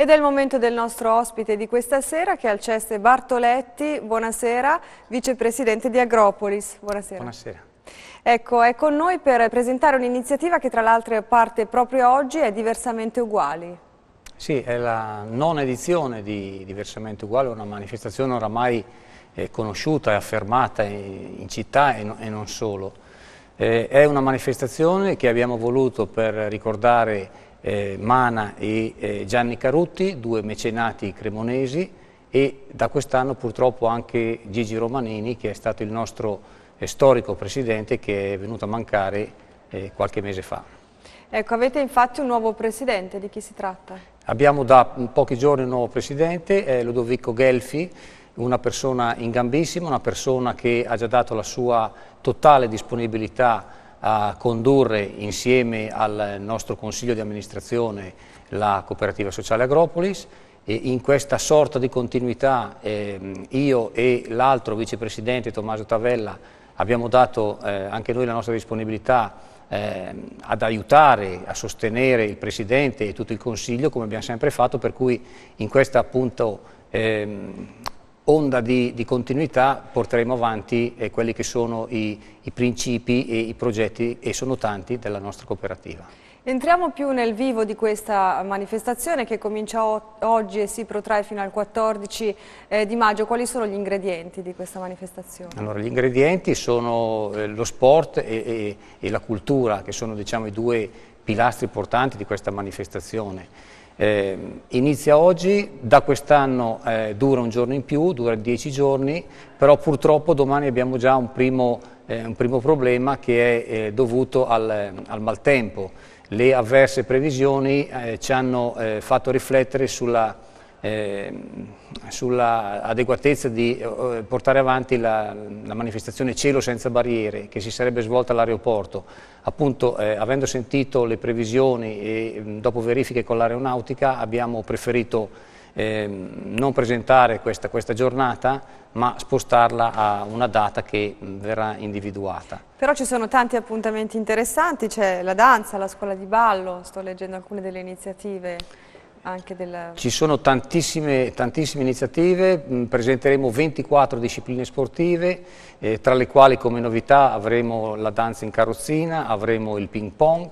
Ed è il momento del nostro ospite di questa sera che è Alceste Bartoletti, buonasera, vicepresidente di Agropolis. Buonasera. Buonasera. Ecco, è con noi per presentare un'iniziativa che tra l'altro parte proprio oggi, è Diversamente Uguali. Sì, è la nona edizione di Diversamente Uguali, una manifestazione oramai eh, conosciuta e affermata in, città e, e, non solo. Eh, è una manifestazione che abbiamo voluto per ricordare eh, Mana e eh, Gianni Carutti, due mecenati cremonesi e da quest'anno purtroppo anche Gigi Romanini che è stato il nostro eh, storico presidente che è venuto a mancare eh, qualche mese fa. Ecco, avete infatti un nuovo presidente, di chi si tratta? Abbiamo da pochi giorni un nuovo presidente, Ludovico Gelfi, una persona ingambissima, una persona che ha già dato la sua totale disponibilità a condurre insieme al nostro consiglio di amministrazione la cooperativa sociale Agropolis e in questa sorta di continuità eh, io e l'altro vicepresidente Tommaso Tavella abbiamo dato eh, anche noi la nostra disponibilità eh, ad aiutare, a sostenere il Presidente e tutto il Consiglio come abbiamo sempre fatto, per cui in questa appunto ehm, onda di, di continuità porteremo avanti eh, quelli che sono i, i principi e i progetti, e sono tanti, della nostra cooperativa. Entriamo più nel vivo di questa manifestazione che comincia oggi e si protrae fino al 14 eh, di maggio. Quali sono gli ingredienti di questa manifestazione? Allora, gli ingredienti sono eh, lo sport e, e, e, la cultura, che sono diciamo, i due pilastri portanti di questa manifestazione. Eh, inizia oggi, da quest'anno eh, dura un giorno in più, dura dieci giorni, però purtroppo domani abbiamo già un primo, eh, un primo problema che è eh, dovuto al, al, maltempo. Le avverse previsioni eh, ci hanno eh, fatto riflettere sulla eh, sulla adeguatezza di eh, portare avanti la, la, manifestazione Cielo senza barriere che si sarebbe svolta all'aeroporto. Appunto, eh, avendo sentito le previsioni e mh, dopo verifiche con l'aeronautica abbiamo preferito ehm, non presentare questa, questa, giornata ma spostarla a una data che verrà individuata. Però ci sono tanti appuntamenti interessanti, c'è la danza, la scuola di ballo, sto leggendo alcune delle iniziative. Del... Ci sono tantissime, tantissime iniziative, mm, presenteremo 24 discipline sportive, eh, tra le quali come novità avremo la danza in carrozzina, avremo il ping pong,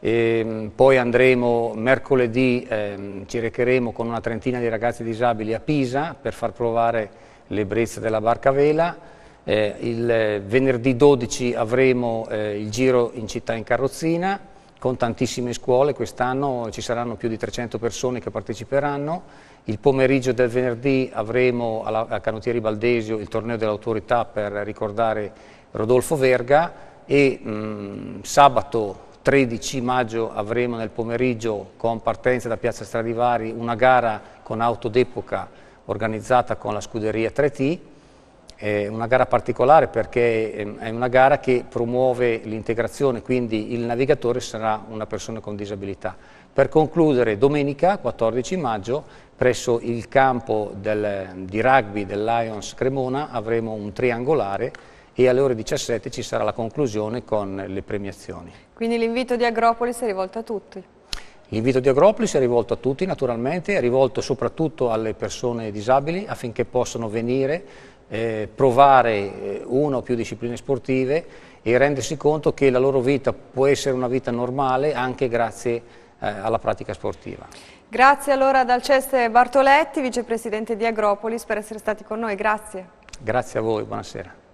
e, poi andremo mercoledì, eh, ci recheremo con una trentina di ragazzi disabili a Pisa per far provare l'ebbrezza della barca a vela, eh, il venerdì 12 avremo eh, il giro in città in carrozzina, con tantissime scuole, quest'anno ci saranno più di 300 persone che parteciperanno, il pomeriggio del venerdì avremo a Canottieri Baldesio il torneo dell'autorità per ricordare Rodolfo Verga e mh, sabato 13 maggio avremo nel pomeriggio con partenza da Piazza Stradivari una gara con auto d'epoca organizzata con la scuderia 3T è una gara particolare perché ehm, è una gara che promuove l'integrazione, quindi il navigatore sarà una persona con disabilità. Per concludere, domenica 14 maggio, presso il campo del, di rugby del Lions Cremona avremo un triangolare e alle ore 17 ci sarà la conclusione con le premiazioni. Quindi l'invito di Agropolis è rivolto a tutti? L'invito di Agropolis è rivolto a tutti naturalmente, è rivolto soprattutto alle persone disabili affinché possano venire eh, provare eh, una o più discipline sportive e rendersi conto che la loro vita può essere una vita normale anche grazie eh, alla pratica sportiva. Grazie allora ad Alceste Bartoletti, vicepresidente di Agropolis, per essere stati con noi. Grazie. Grazie a voi, buonasera.